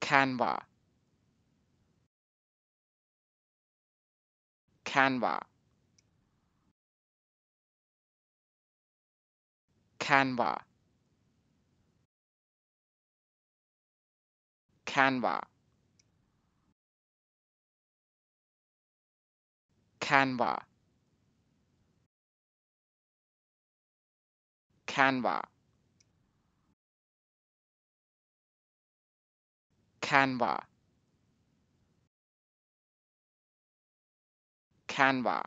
Canva. Canva. Canva. Canva. Canva. Canva Canva. Canva